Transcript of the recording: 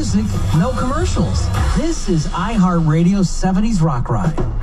music, no commercials. This is iHeartRadio 70s Rock Ride.